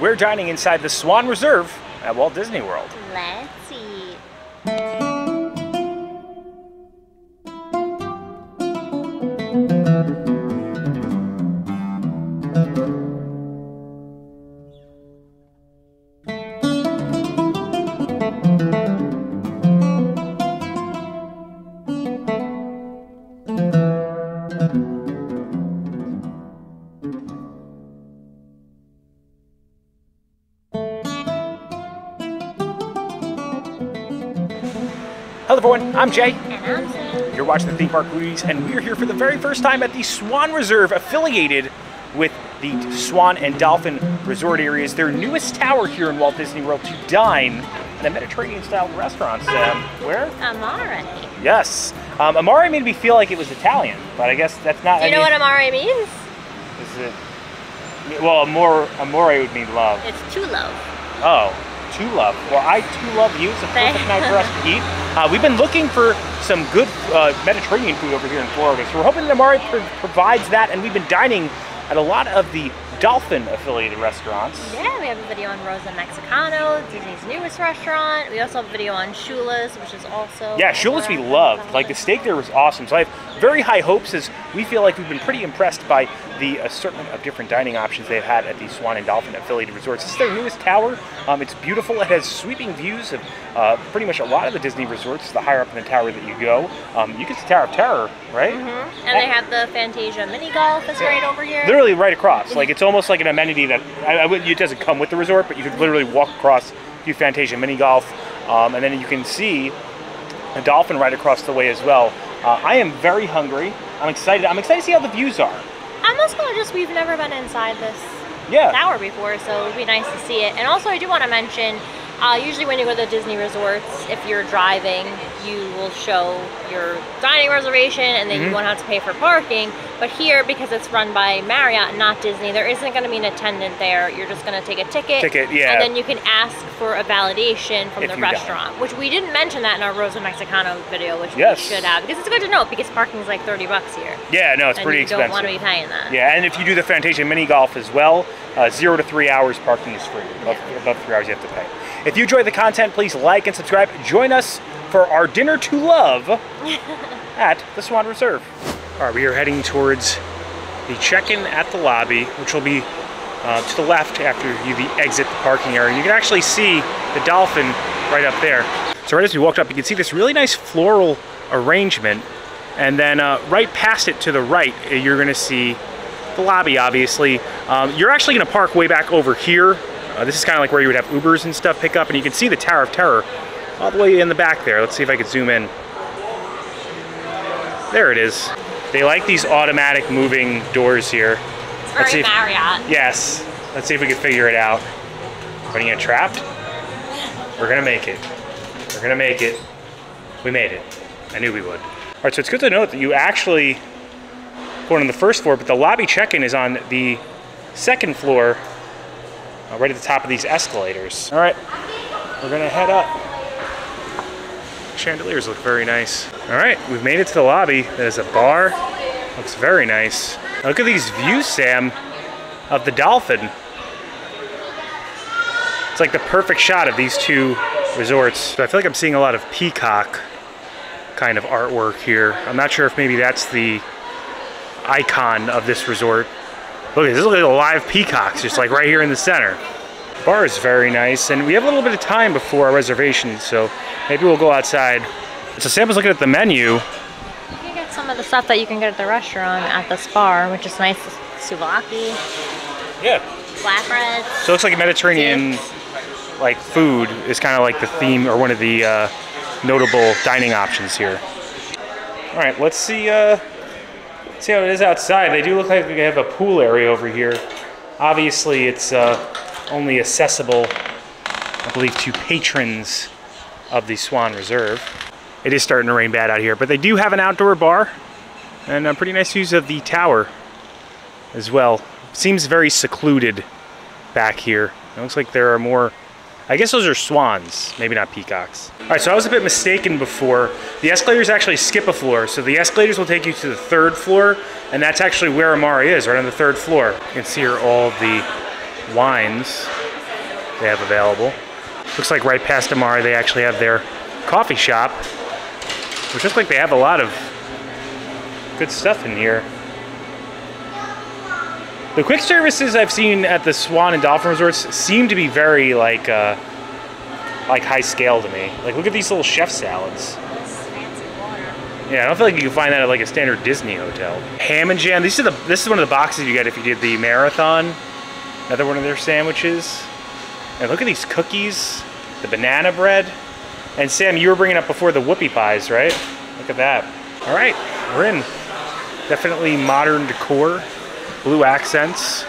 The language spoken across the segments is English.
We're dining inside the Swan Reserve at Walt Disney World. Let's see. Hello I'm Jay. And I'm Sam. You're watching the Theme Park Foodies, and we're here for the very first time at the Swan Reserve, affiliated with the Swan and Dolphin Resort areas, their newest tower here in Walt Disney World to dine in a Mediterranean-style restaurant. Um, where? Amare. Yes. Um, Amare made me feel like it was Italian, but I guess that's not. Do you I know mean, what amare means? Is it? Well, amore, amore would mean love. It's to love. Oh, to love. Well, I too love you. It's a perfect night for us to eat. Uh, we've been looking for some good uh, Mediterranean food over here in Florida, so we're hoping that Amare pro- provides that, and we've been dining at a lot of the Dolphin affiliated restaurants. Yeah, we have a video on Rosa Mexicano, Disney's newest restaurant. We also have a video on Shula's, which is also. Yeah, Shula's we loved. Like the steak there was awesome. So I have very high hopes as we feel like we've been pretty impressed by the assortment of different dining options they've had at the Swan and Dolphin affiliated resorts. This is their newest tower. Um, it's beautiful. It has sweeping views of uh, pretty much a lot of the Disney resorts. The higher up in the tower that you go, um, you can see Tower of Terror, right? Mm-hmm. And they have the Fantasia mini golf is right over here. Literally right across. Like it's almost like an amenity that I, I it doesn't come with the resort, but you could literally walk across, do Fantasia mini golf, um, and then you can see a dolphin right across the way as well. Uh, I am very hungry. I'm excited. I'm excited to see how the views are. I'm also just we've never been inside this Yeah. tower before, so it would be nice to see it. And also, I do want to mention, uh, usually when you go to the Disney resorts, if you're driving, you will show your dining reservation, and then Mhm. you won't have to pay for parking. But here, because it's run by Marriott, not Disney, there isn't going to be an attendant there. You're just going to take a ticket, Ticket, yeah. and then you can ask for a validation from If the you restaurant, which we didn't mention that in our Rosa Mexicano video, which Yes. we should have, because it's good to know because parking's like 30 bucks here. Yeah, no, it's pretty you expensive. don't want to be paying that. Yeah, and if you do the Fantasia mini golf as well, uh, zero to three hours parking is free. Above, above three hours, you have to pay. If you enjoy the content, please like and subscribe. Join us for our dinner to love at the Swan Reserve. All right, we are heading towards the check-in at the lobby, which will be uh, to the left after you exit the parking area. You can actually see the dolphin right up there. So right as we walked up, you can see this really nice floral arrangement, and then uh, right past it to the right, you're going to see the lobby. Obviously, um, you're actually going to park way back over here. Uh, this is kind of like where you would have Ubers and stuff pick up, and you can see the Tower of Terror all the way in the back there. Let's see if I could zoom in. There it is. They like these automatic moving doors here. It's Let's see very if- Marriott. Yes. Let's see if we can figure it out. Are you trapped? We're gonna make it. We're gonna make it. We made it. I knew we would. All right, so it's good to note that you actually going on the first floor, but the lobby check-in is on the second floor, uh, right at the top of these escalators. All right, we're gonna head up. Chandeliers look very nice. All right, we've made it to the lobby. There's a bar. Looks very nice. Look at these views, Sam, of the dolphin. It's like the perfect shot of these two resorts. So I feel like I'm seeing a lot of peacock kind of artwork here. I'm not sure if maybe that's the icon of this resort. Look, this is like live peacocks, just like right here in the center. The Bar is very nice, and we have a little bit of time before our reservation, so maybe we'll go outside. So Sam was looking at the menu. You can get some of the stuff that you can get at the restaurant at the bar which is nice. Souvlaki, Yeah. flatbreads. So it looks like Mediterranean, like food is kind of like the theme or one of the uh, notable dining options here. All right, let's see. Uh, see how it is outside. They do look like they have a pool area over here. Obviously, it's uh, only accessible, I believe, to patrons of the Swan Reserve. It is starting to rain bad out here, but they do have an outdoor bar and a pretty nice views of the tower as well. Seems very secluded back here. It looks like there are more. I guess those are swans, maybe not peacocks. All right, so I was a bit mistaken before. The escalators actually skip a floor, so the escalators will take you to the third floor, and that's actually where Amare is, right on the third floor. You can see here all the wines they have available. Looks like right past Amare they actually have their coffee shop, which looks like they have a lot of good stuff in here. The quick services I've seen at the Swan and Dolphin resorts seem to be very like uh, like high scale to me. Like look at these little chef salads. Yeah, I don't feel like you can find that at like a standard Disney hotel. Ham and jam. These are the. This is one of the boxes you get if you did the marathon. Another one of their sandwiches. And look at these cookies, the banana bread. And Sam, you were bringing up before the whoopie pies, right? Look at that. All right, we're in. Definitely modern decor, blue accents.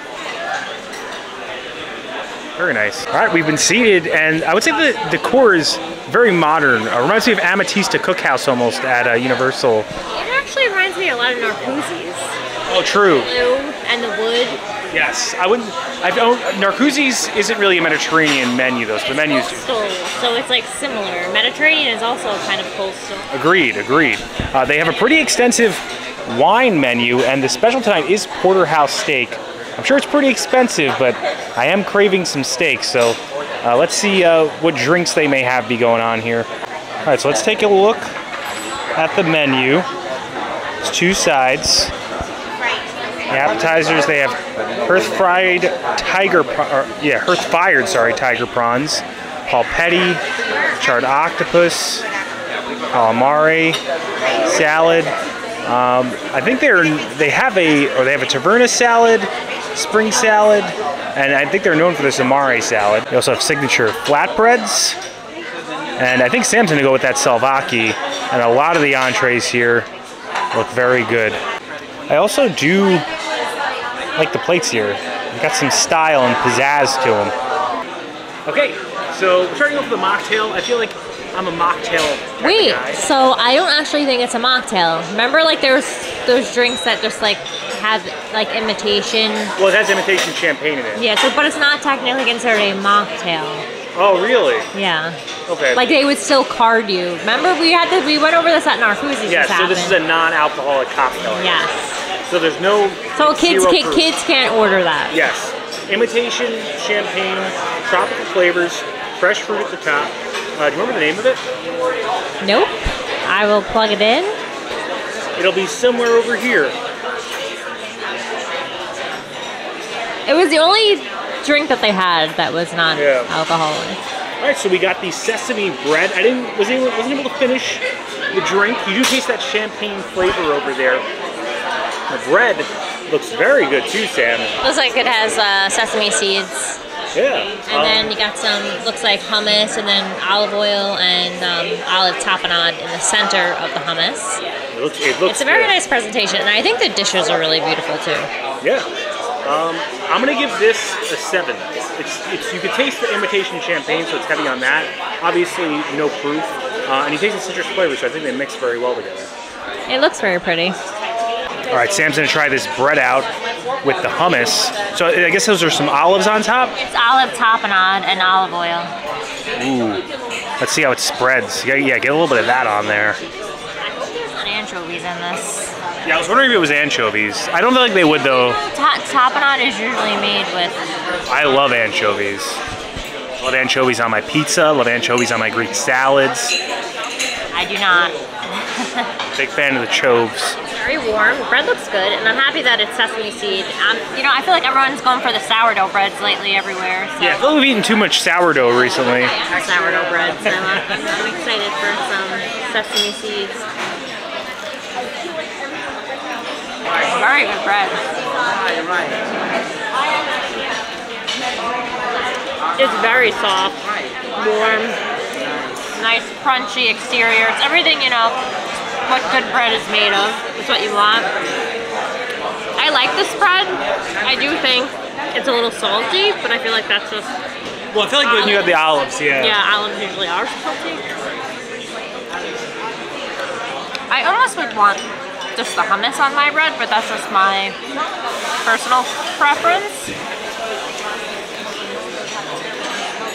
Very nice. All right, we've been seated, and I would say the decor is very modern. Uh, reminds me of Amatista Cookhouse almost at uh, Universal. It actually reminds me a lot of Narcoossee's. Oh, true. Blue and the wood. Yes, I wouldn't. I don't. Narcoossee's isn't really a Mediterranean menu though, so the menus do. Coastal, so it's like similar. Mediterranean is also kind of coastal. Agreed, agreed. Uh, they have a pretty extensive wine menu, and the special tonight is porterhouse steak. I'm sure it's pretty expensive, but I am craving some steak, so uh, let's see uh, what drinks they may have be going on here. All right, so let's take a look at the menu. It's two sides. The appetizers, they have hearth fried tiger, or, yeah, hearth fired, sorry, tiger prawns, polpetti, charred octopus, calamari, salad. Um, I think they're they have a or they have a taverna salad, spring salad, and I think they're known for this amare salad. They also have signature flatbreads, and I think Sam's gonna go with that souvlaki. And a lot of the entrees here look very good. I also do like the plates here. They've got some style and pizzazz to them. Okay, so we're starting off with a mocktail. I feel like I'm a mocktail Wait, so I don't actually think it's a mocktail. Remember, like there's those drinks that just like have like imitation. Well, it has imitation champagne in it. Yeah, so but it's not technically considered a mocktail. Oh, really? Yeah, Okay. like they would still card you. Remember, we had this. We went over this at Narcoossee's. yeah, so this is a non-alcoholic cocktail. Yes. So there's no. So kids, zero ki- proof. kids can't order that. Yes. Imitation champagne, tropical flavors, fresh fruit at the top. Uh, do you remember the name of it? Nope. I will plug it in. It'll be somewhere over here. It was the only drink that they had that was not Yeah. alcoholic. All right, so we got the sesame bread. I didn't was able, wasn't able to finish the drink. You do taste that champagne flavor over there. The bread looks very good too, Sam. Looks like it has uh, sesame seeds. Yeah. And then you got some, looks like hummus, and then olive oil and um, olive tapenade in the center of the hummus. it looks. It looks It's a very good. nice presentation, and I think the dishes are really beautiful too. Yeah. Um, I'm gonna give this a seven. It's, it's you can taste the imitation champagne, so it's heavy on that. Obviously, no proof, uh, and you taste the citrus flavor, so I think they mix very well together. It looks very pretty. All right, Sam's gonna try this bread out with the hummus. So I guess those are some olives on top. It's olive tapenade and on and olive oil. Ooh. Let's see how it spreads. Yeah, yeah, get a little bit of that on there. I hope there's not anchovies in this. Yeah, I was wondering if it was anchovies. I don't feel like they would though. Ta- tapenade is usually made with. I love anchovies. I Love anchovies on my pizza. I Love anchovies on my Greek salads. I do not. Big fan of the choves. Very warm. Bread looks good, and I'm happy that it's sesame seed. Um, you know, I feel like everyone's going for the sourdough breads lately everywhere. So. Yeah, I feel like we've eaten too much sourdough recently. sourdough bread, so I'm, I'm excited for some sesame seeds. Very good bread. It's very soft, warm, nice crunchy exterior. It's everything, you know, what good bread is made of. It's what you want. I like this bread. I do think it's a little salty, but I feel like that's just Well, I feel like when you have the um, olives, yeah. yeah, olives usually are salty. I almost would want just the hummus on my bread, but that's just my personal preference.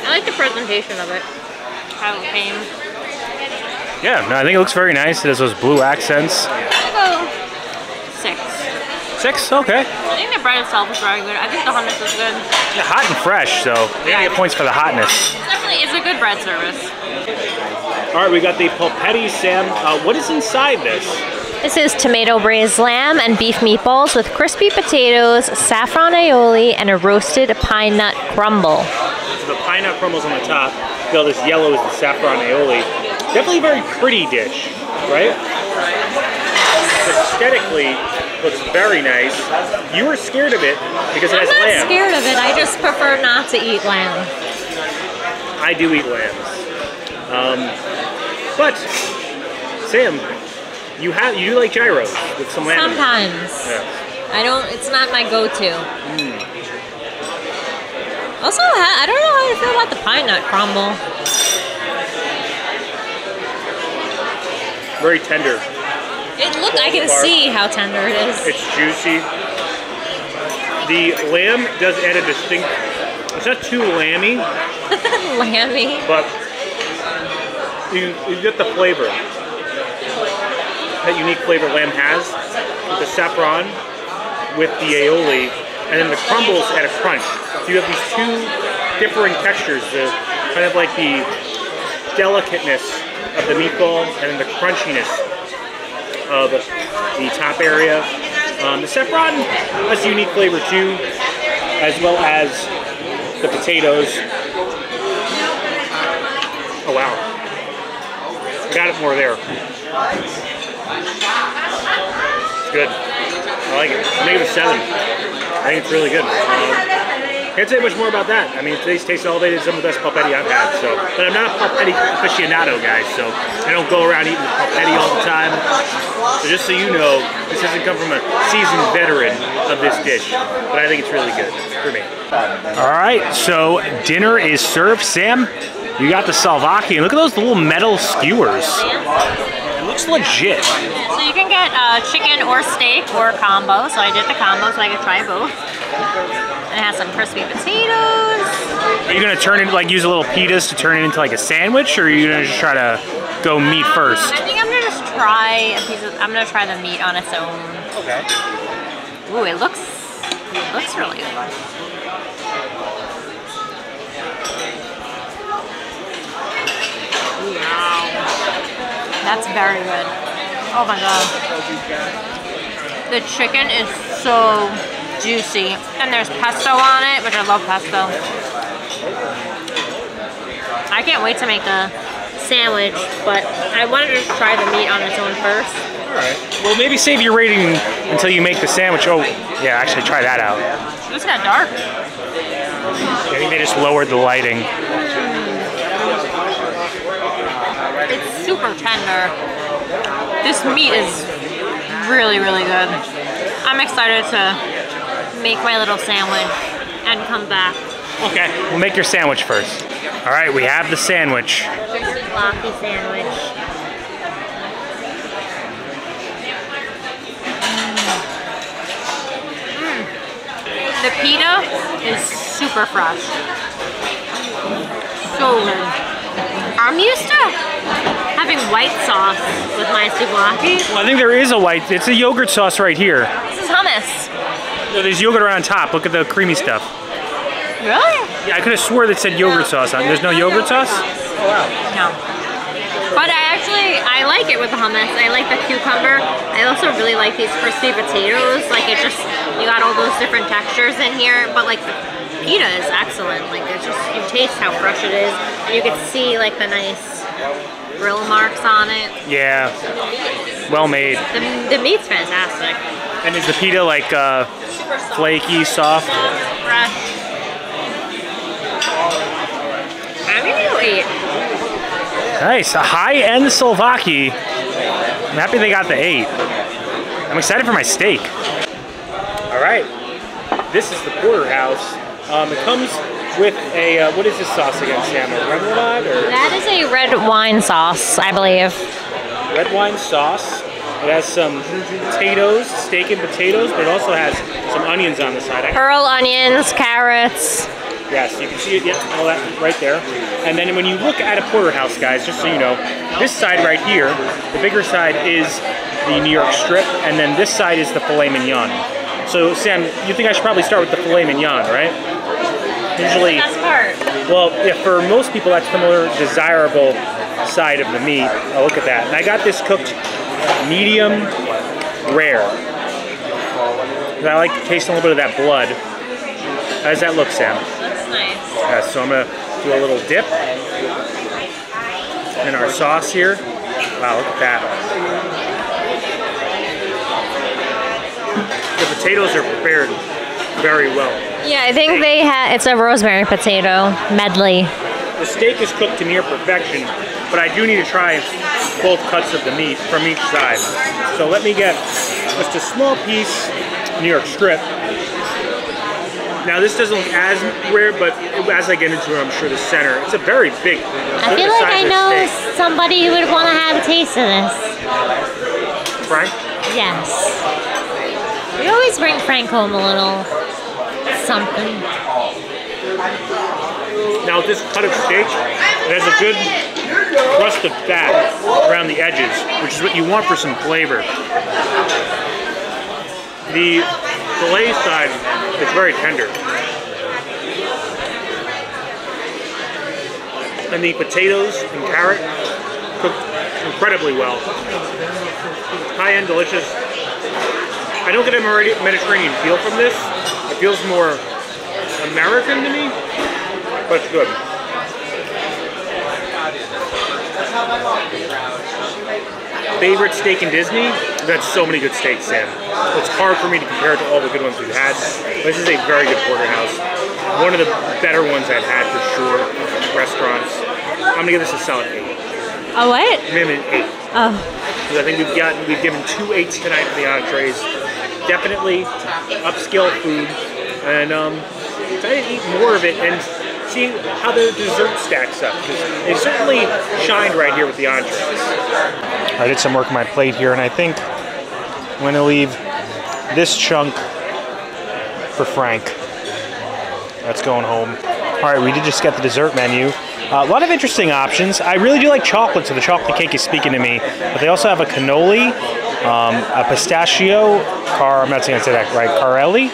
I like the presentation of it. How it came. Yeah, no, I think it looks very nice. It has those blue accents. I go six. Six? Okay. I think the bread itself is very good. I think the hummus is good. Yeah, hot and fresh, so they gotta get points for the hotness. Definitely, it's a good bread service. All right, we got the polpetti, Sam. Uh, what is inside this? This is tomato braised lamb and beef meatballs with crispy potatoes, saffron aioli, and a roasted pine nut crumble. So the pine nut crumbles on the top. Feel this yellow is the saffron aioli. Definitely a very pretty dish, right? Aesthetically, looks very nice. You were scared of it because it I'm has not scared of it. I just prefer not to eat lamb. I do eat lambs. Um, but Sam, you have you do like gyros with some lamb. Sometimes. Yeah. I don't. It's not my go-to. Hmm. Also, I don't know how I feel about the pine nut crumble. Very tender. It look. I can see how tender it is. It's juicy. The lamb does add a distinct. It's not too lammy, Lammy. but you, you get the flavor. That unique flavor lamb has with the saffron, with the aioli, and then the crumbles add a crunch. So you have these two differing textures, the kind of like the delicateness of the meatball and the crunchiness of the top area. Um, the saffron has a unique flavor too, as well as the potatoes. Oh wow. Got it more there. Good. I like it. Make it a seven. I think it's really good. Um, can't say much more about that. I mean, today's Taste Elevated is some of the best polpetti I've had. So, but I'm not a polpetti aficionado, guys. So I don't go around eating polpetti all the time. So just so you know, this doesn't come from a seasoned veteran of this dish, but I think it's really good for me. All right, so dinner is served. Sam, you got the souvlaki. Look at those little metal skewers. It looks legit. So you can get uh, chicken or steak or combo. So I did the combo so I could try both. And it has some crispy potatoes. Are you gonna turn it like use a little pitas to turn it into like a sandwich, or are you gonna just try to go meat first? I think I'm gonna just try a piece of. I'm gonna try the meat on its own. Okay. Ooh, it looks it looks really good. That's very good. Oh my god. The chicken is so juicy. And there's pesto on it, which I love pesto. I can't wait to make the sandwich, but I wanted to try the meat on its own first. All right. Well, maybe save your rating until you make the sandwich. Oh, yeah, actually try that out. This got dark. I think they just lowered the lighting. Hmm. It's super tender. This meat is really, really good. I'm excited to make my little sandwich and come back. Okay. We'll make your sandwich first. All right, we have the sandwich. Locky sandwich. Mm. The pita is super fresh. So good. I'm used to having white sauce with my souvlaki. Well, I think there is a white. It's a yogurt sauce right here. This is hummus. No, there's yogurt around top. Look at the creamy stuff. Really? Yeah, I could have swore that said yogurt sauce on. There's no yogurt sauce. Oh, no. But I actually, I like it with the hummus. I like the cucumber. I also really like these crispy potatoes. Like it just, you got all those different textures in here. But like the pita is excellent. Like it's just, you taste how fresh it is. You can see like the nice grill marks on it. Yeah. Well made. The, the meat's fantastic. And is the pita like uh, flaky, soft? Fresh. I'm gonna eat. Nice. A high-end souvlaki. I'm happy they got the eight. I'm excited for my steak. All right. This is the porterhouse. Um, it comes with a uh, what is this sauce again, Sam? A remoulade or That is a red wine sauce, I believe. red wine sauce? It has some potatoes, steak and potatoes, but it also has some onions on the side. Pearl onions, carrots. Yes, you can see it, yeah, all that right there. And then when you look at a porterhouse, guys, just so you know, this side right here, the bigger side is the New York strip, and then this side is the filet mignon. So Sam, you think I should probably start with the filet mignon, right? Usually, well, yeah, for most people that's the more desirable side of the meat. Oh, look at that. And I got this cooked medium rare. I like tasting a little bit of that blood. How does that look, Sam? That's nice. Yeah, so I'm gonna do a little dip in our sauce here. Wow, look at that. The potatoes are prepared very well. Yeah, I think they had. It's a rosemary potato medley. The steak is cooked to near perfection, but I do need to try both cuts of the meat from each side. So let me get just a small piece New York strip. Now this doesn't look as rare, but as I get into it, I'm sure the center, it's a very big. I feel like I know somebody who would want to have a taste of this. Frank? Yes. We always bring Frank home a little something. Now this cut of steak, it has a good crust of fat around the edges, which is what you want for some flavor. The fillet side is very tender. And the potatoes and carrot cooked incredibly well. High-end, delicious. I don't get a Mediterranean feel from this. Feels more American to me, but it's good. Favorite steak in Disney? We've had so many good steaks, Sam. It's hard for me to compare it to all the good ones we've had. This is a very good porterhouse. One of the better ones I've had for sure. Restaurants. I'm gonna give this a solid eight. Oh, what? Maybe an eight. Oh. Because I think we've gotten we've given two eights tonight for the entrees. Definitely upscale food, and um, try to eat more of it and see how the dessert stacks up. Because certainly shined right here with the entrees. I did some work on my plate here, and I think I'm going to leave this chunk for Frank. That's going home. All right, we did just get the dessert menu. Uh, a lot of interesting options. I really do like chocolate, so the chocolate cake is speaking to me. But they also have a cannoli, um, a pistachio, car, I'm not saying I say that right, Carelli,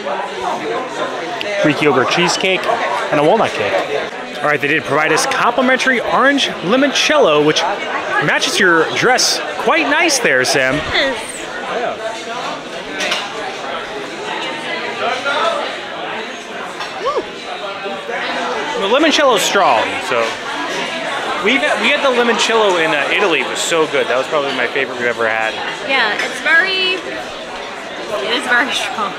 Greek yogurt cheesecake, and a walnut cake. All right, they did provide us complimentary orange limoncello, which matches your dress quite nice there, Sam. The limoncello is strong, so we've had, we had the limoncello in uh, Italy. It was so good. That was probably my favorite we've ever had. Yeah, it's very. It is very strong.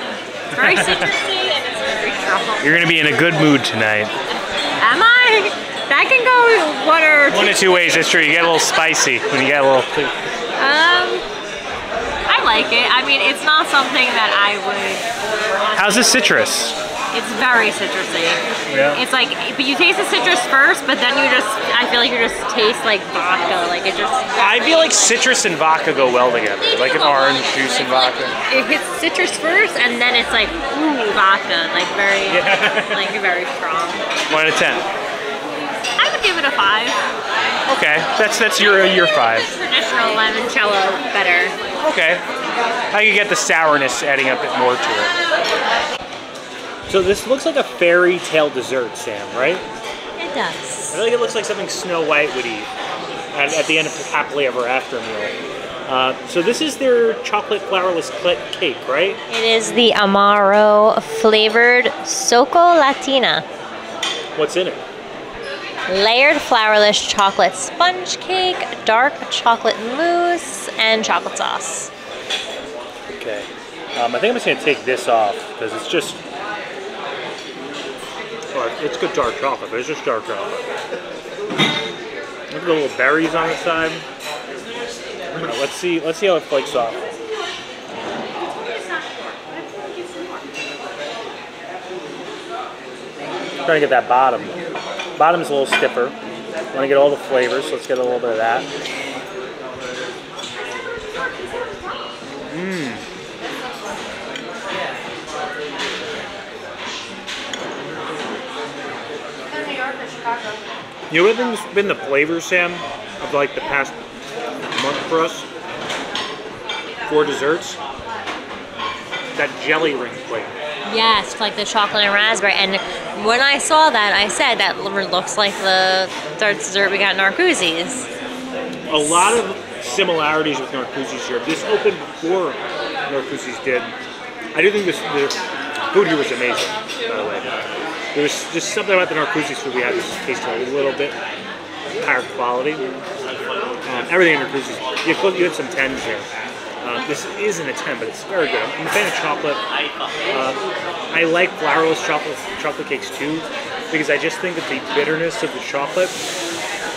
It's very citrusy and it's very strong. You're gonna be in a good mood tonight. Am I? That can go one or two. One of two ways. That's true. You get a little spicy when you get a little. Um, I like it. I mean, it's not something that I would. How's the citrus? It's very citrusy. Yeah. It's like, but you taste the citrus first, but then you just, I feel like you just taste like vodka. Like it just. I feel like citrus and vodka go well together, like an orange juice and vodka. It hits citrus first, and then it's like ooh vodka, like very, like very strong. One out of ten. I would give it a five. Okay, that's that's your your five. Traditional limoncello better. Okay, I could get the sourness adding a bit more to it. So this looks like a fairy tale dessert, Sam, right? It does. I feel like it looks like something Snow White would eat at, at the end of Happily Ever After meal. Uh, so this is their chocolate flourless cake, right? It is the Amaro flavored Soco Latina. What's in it? Layered flourless chocolate sponge cake, dark chocolate mousse, and chocolate sauce. Okay. Um, I think I'm just gonna take this off because it's just. It's good dark chocolate, but it's just dark chocolate. Look at the little berries on the side. Uh, let's see. Let's see how it flakes off. Trying to get that bottom. Bottom's a little stiffer. Want to get all the flavors, so let's get a little bit of that. You know what has been the flavor, Sam, of like the past month for us? For desserts? that jelly ring flavor. Yes, like the chocolate and raspberry. And when I saw that, I said that looks like the third dessert we got in Narcoossee's. A lot of similarities with Narcoossee's here. This opened before Narcoossee's did. I do think this, the food here was amazing, by the way. There was just something about the Narcoossee's food we had that tasted a little bit higher quality. Um, everything in Narcoossee's, you you had some 10s here. Um, this isn't a 10, but it's very good. I'm a fan of chocolate. Uh, I like flourless chocolate chocolate cakes too, because I just think that the bitterness of the chocolate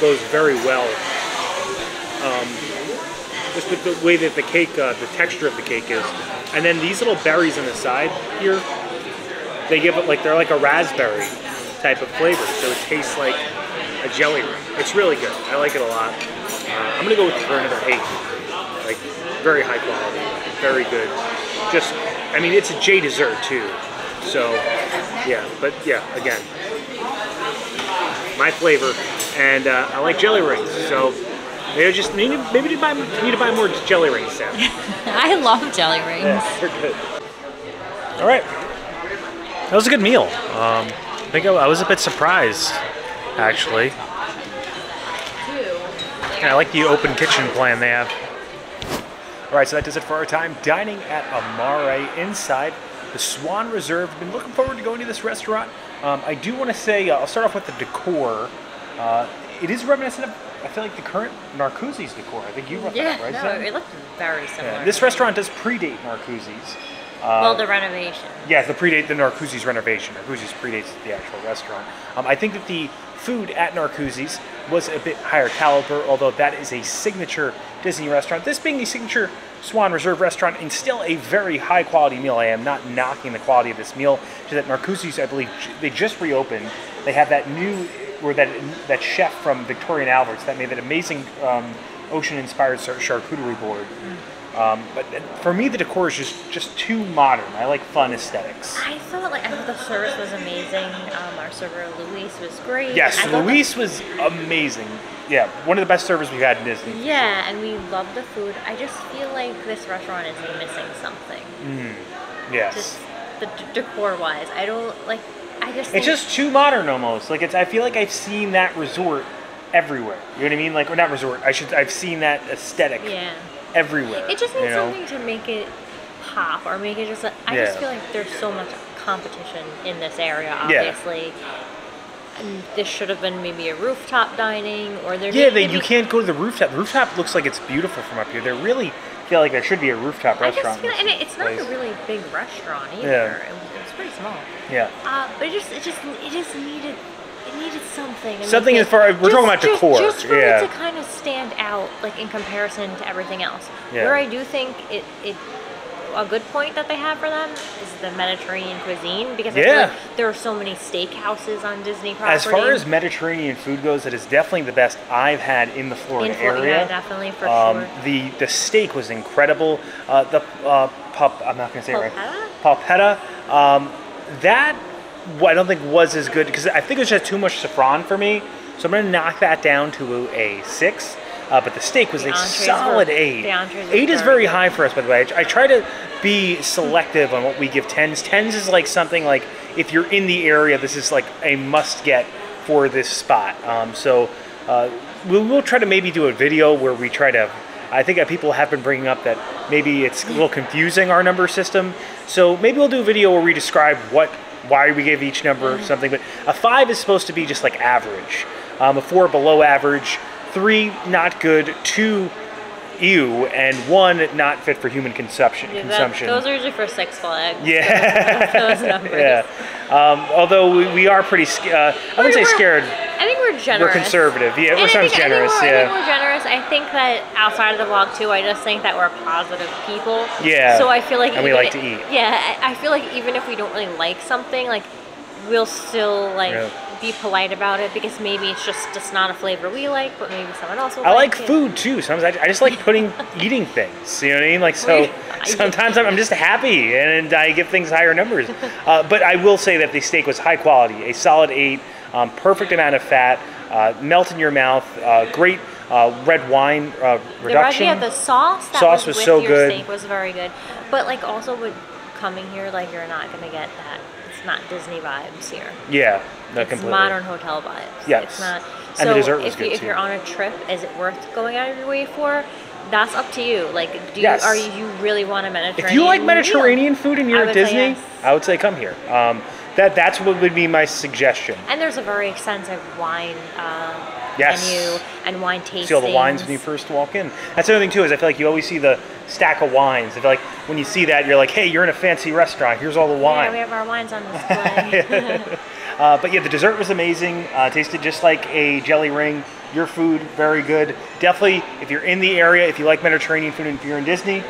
goes very well. Um, just with the way that the cake, uh, the texture of the cake is. And then these little berries on the side here, they give it like, they're like a raspberry type of flavor. So it tastes like a jelly ring. It's really good. I like it a lot. Uh, I'm gonna go with for another eight. Like very high quality, very good. Just, I mean, it's a J dessert too. So, yeah, but yeah, again, my flavor, and uh, I like jelly rings. So maybe just maybe maybe to buy need to buy more jelly rings, Sam. I love jelly rings. Yeah, they're good. All right, that was a good meal. Um, I think I, I was a bit surprised, actually. And I like the open kitchen plan they have. All right, so that does it for our time dining at Amare inside the Swan Reserve. Been looking forward to going to this restaurant. Um, I do want to say, uh, I'll start off with the decor. Uh, it is reminiscent of, I feel like, the current Narcoossee's decor. I think you brought Yeah, that up, right? no, Sam? it looked very similar. Yeah, This restaurant does predate Narcoossee's. Uh, well, the renovation. Yes, the predate the Narcoossee's renovation. Narcoossee's predates the actual restaurant. Um, I think that the food at Narcoossee's was a bit higher caliber, although that is a signature Disney restaurant. This being a signature Swan Reserve restaurant and still a very high quality meal. I am not knocking the quality of this meal. To that Narcoossee's, I believe, they just reopened. They have that new, or that that chef from Victoria and Albert's that made that amazing um, ocean-inspired char- charcuterie board. Um, but for me, the decor is just just too modern. I like fun aesthetics. I thought like I thought the service was amazing. Um, our server Luis was great. Yes, I thought the- Luis was amazing. Yeah, one of the best servers we've had in Disney. yeah, and we love the food. I just feel like this restaurant is missing something. Yes. Just the d- decor wise. I don't like. I just. It's just too modern almost. Like it's I feel like I've seen that resort everywhere. You know what I mean? Like or not resort. I should I've seen that aesthetic Yeah. everywhere. It just you needs know? something to make it pop or make it just. I just feel like there's so much competition in this area. Yeah. Obviously. And this should have been maybe a rooftop dining, or there. Yeah, they, you can't go to the rooftop. The rooftop looks like it's beautiful from up here. They really feel like there should be a rooftop I restaurant. just feel, and it's not a really big restaurant either. Yeah. It, was- it was pretty small. Yeah. Uh, but it just, it just, it just needed, needed something. Something make as far- we're talking about just- decor, Just for yeah. it to kind of stand out, like in comparison to everything else. Yeah. Where I do think it, it, a good point that they have for them is the Mediterranean cuisine because I feel Yeah. like there are so many steakhouses on Disney property. As far as Mediterranean food goes, it is definitely the best I've had in the Florida In Florida, area. yeah, definitely, for um, sure. The the steak was incredible. Uh, the uh, pup, I'm not going to say it right. Palpetta. Um, that I don't think was as good because I think it was just too much saffron for me. So I'm going to knock that down to a six. Uh, but the steak was The a solid were- eight. the entrees were Eight is very good. high for us, by the way. I, I try to be selective on what we give tens. Tens is like something like if you're in the area, this is like a must get for this spot. Um, so uh, we'll, we'll try to maybe do a video where we try to. I think that people have been bringing up that maybe it's a little confusing our number system. So maybe we'll do a video where we describe what why we give each number something. But a five is supposed to be just like average. Um, a four below average. Three not good. Two ew, and one not fit for human consumption. Yeah, that- consumption. those are usually for Six Flags. Yeah. those numbers. yeah. Um, although we, we are pretty, uh, I wouldn't say scared. I think we're generous. We're conservative. Yeah, And we're sometimes generous. I think, we're, I think Yeah. we're generous. I think that outside of the vlog too, I just think that we're positive people. Yeah. So I feel like And we like to eat. Yeah, I I feel like even if we don't really like something, like we'll still like Yeah. Be polite about it because maybe it's just just not a flavor we like, but maybe someone else will I like food too. Sometimes I, I just like putting eating things. You know what I mean? Like so. Sometimes I'm I'm just happy and I give things higher numbers. Uh, but I will say that the steak was high quality, a solid eight, um, perfect amount of fat, uh, melt in your mouth, uh, great uh, red wine uh, The red, reduction. yeah, the sauce that Sauce was, was with so your good. steak was very good. But like also with coming here, like you're not gonna get that. It's not Disney vibes here. Yeah, no, It's completely. modern hotel vibes. Yes. It's not. So And the dessert was if, you, good, if you're on a trip, is it worth going out of your way for? That's up to you. Like, do Yes. you are you really want a Mediterranean? If you like meal? Mediterranean food and you're at Disney, yes. I would say come here. Um, that that's what would be my suggestion. And there's a very extensive wine uh, Yes. menu and wine tasting. See all the wines when you first walk in. That's the other thing too is I feel like you always see the stack of wines. I feel like when you see that, you're like, hey, you're in a fancy restaurant. Here's all the wine. Yeah, we have our wines on display. Uh, but yeah, the dessert was amazing. Uh, tasted just like a jelly ring. Your food, very good. Definitely, if you're in the area, if you like Mediterranean food, and if you're in Disney,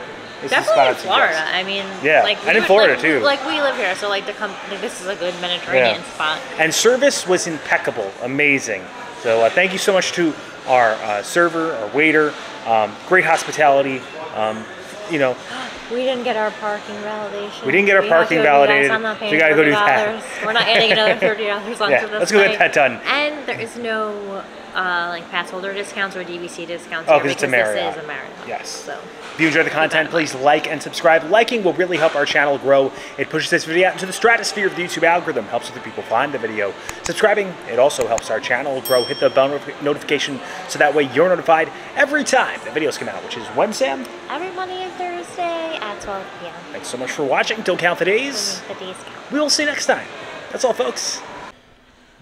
this Definitely in Florida. suggest. I mean, Yeah, like and in Florida, like, too. Like we live here, so like the com- like, this is a good Mediterranean Yeah. spot. And service was impeccable, amazing. So uh, thank you so much to our uh, server, our waiter. Um, great hospitality. Um, you know, We didn't get our parking validation. We didn't get our to parking validated, so I'm not paying we gotta go do that. $30. We're not adding another thirty dollars onto Yeah, this. let's go get that done. And there is no uh, like pass holder discounts or DVC discounts. Oh, here 'cause it's a because Marriott. This is a Marriott. Yes. So If you enjoy the content, please like and subscribe. Liking will really help our channel grow. It pushes this video out into the stratosphere of the YouTube algorithm, helps other people find the video. Subscribing, it also helps our channel grow. Hit the bell notification so that way you're notified every time the videos come out, which is when, Sam? every Monday and Thursday at 12 p.m. Thanks so much for watching. Don't count the days. The days count. We will see you next time. That's all, folks.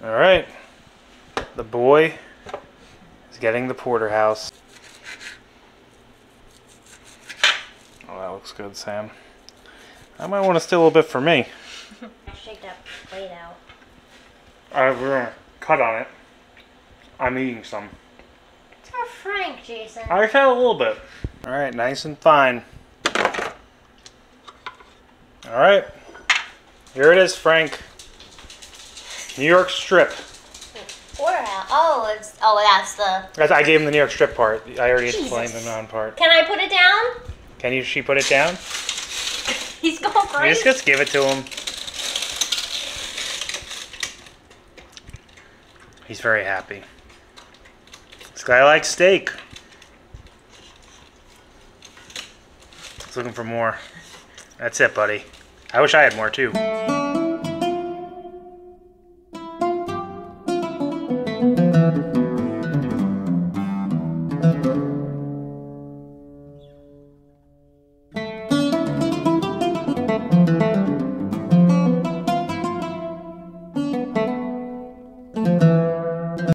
All right. The boy getting the porterhouse. Oh, that looks good, Sam. I might want to steal a little bit for me. I Shake that plate out. I'm gonna cut on it. I'm eating some. It's for Frank, Jason. I had a little bit. All right, nice and fine. All right. Here it is, Frank. New York strip. Oh, it's oh that's the. That's- I gave him the New York strip part. I already Jesus. explained the non part. Can I put it down? Can you? She put it down. He's going crazy. just, just give it to him. He's very happy. This guy likes steak. He's looking for more. That's it, buddy. I wish I had more too.